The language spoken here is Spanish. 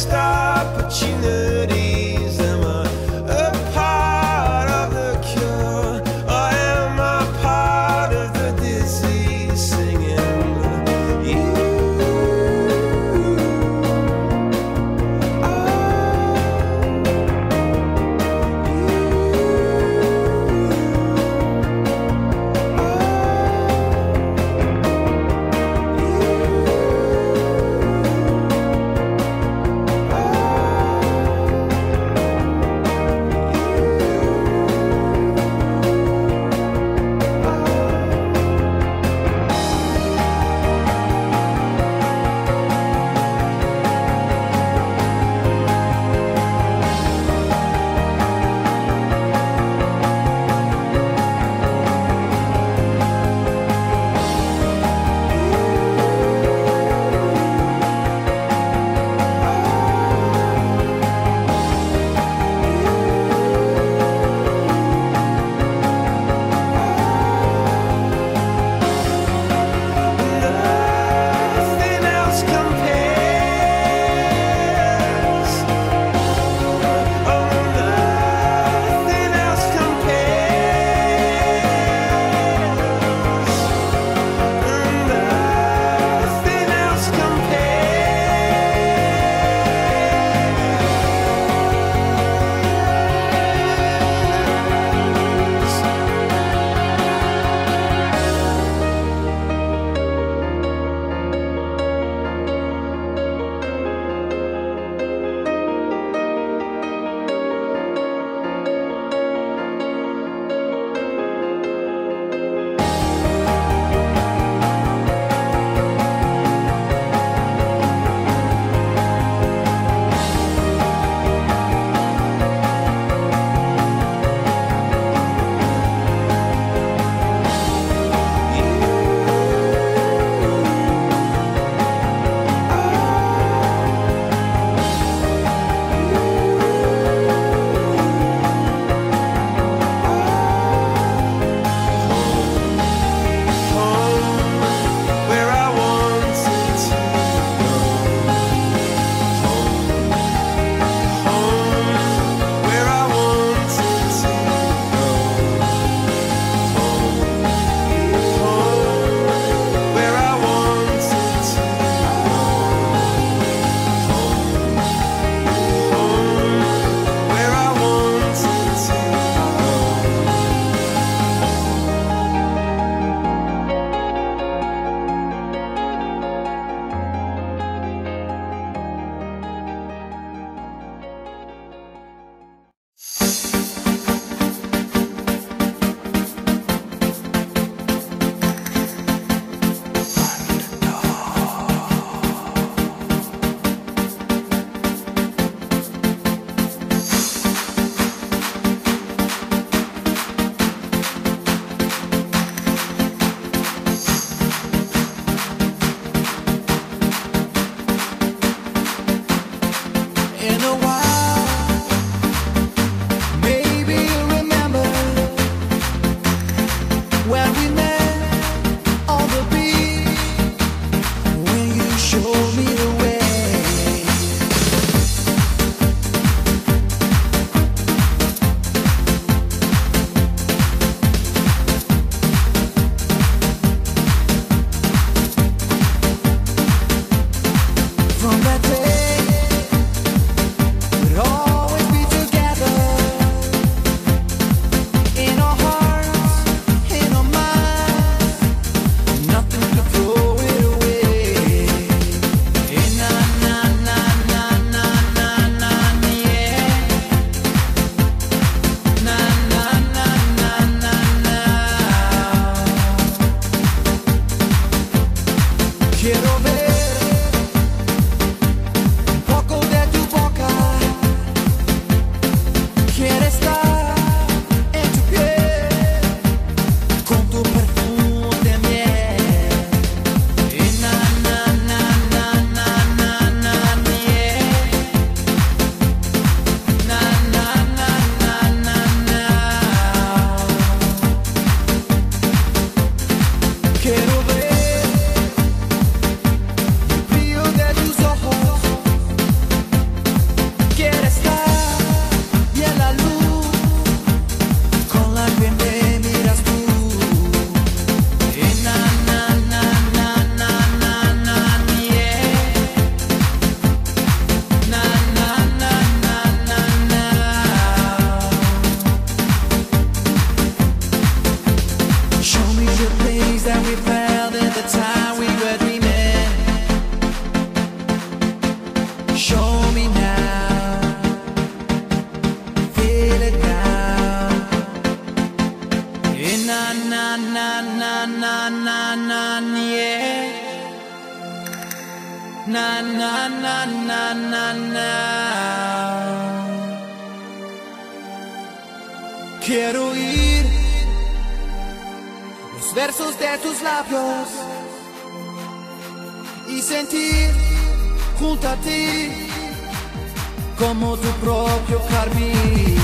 stop, but you know. Na, na, na, na, na, na. Quiero oír los versos de tus labios y sentir junto a ti como tu propio carmín.